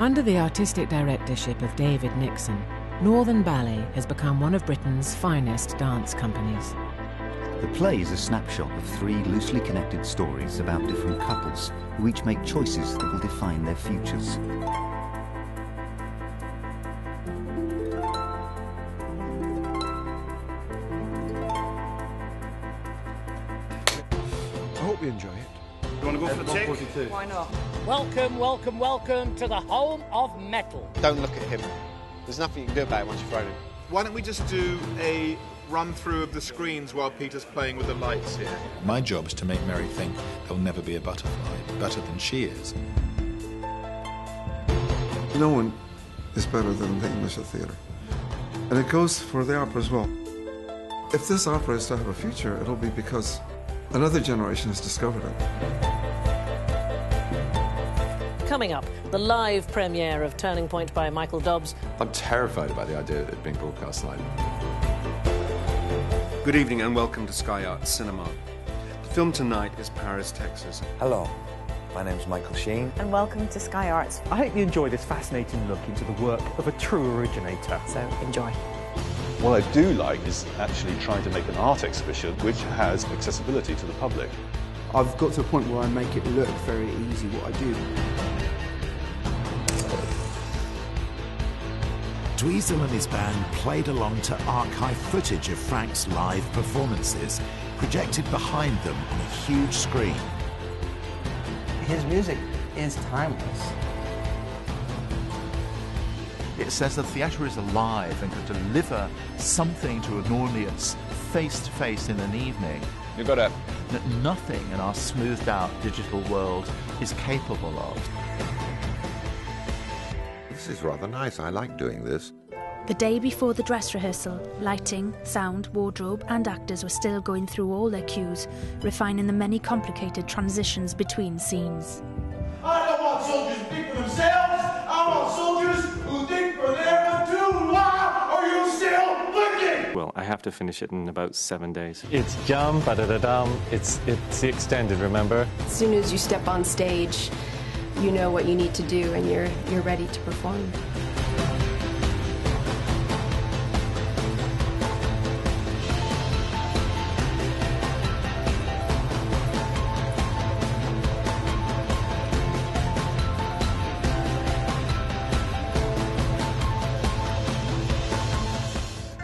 Under the artistic directorship of David Nixon, Northern Ballet has become one of Britain's finest dance companies. The play is a snapshot of three loosely connected stories about different couples who each make choices that will define their futures. I hope you enjoy it. You want to go for the tick? Why not? Welcome, welcome, welcome to the home of metal. Don't look at him. There's nothing you can do about it once you've thrown him. Why don't we just do a run through of the screens while Peter's playing with the lights here? My job is to make Mary think there'll never be a butterfly better than she is. No one is better than the English theatre. And it goes for the opera as well. If this opera is to have a future, it'll be because another generation has discovered it. Coming up, the live premiere of Turning Point by Michael Dobbs. I'm terrified about the idea of it being broadcast live. Good evening and welcome to Sky Arts Cinema. The film tonight is Paris, Texas. Hello, my name's Michael Sheen. And welcome to Sky Arts. I hope you enjoy this fascinating look into the work of a true originator. So enjoy. What I do like is actually trying to make an art exhibition which has accessibility to the public. I've got to a point where I make it look very easy what I do. Dweezil and his band played along to archive footage of Frank's live performances, projected behind them on a huge screen. His music is timeless. It says the theatre is alive and can deliver something to an audience face to face in an evening. You've got to. That nothing in our smoothed out digital world is capable of. This is rather nice. I like doing this. The day before the dress rehearsal, lighting, sound, wardrobe, and actors were still going through all their cues, refining the many complicated transitions between scenes. Well, I have to finish it in about seven days. It's jump, ba da da dum. It's it's the extended. Remember? As soon as you step on stage, you know what you need to do, and you're you're ready to perform.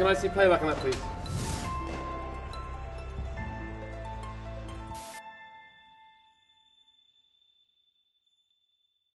Can I see playback on that, please?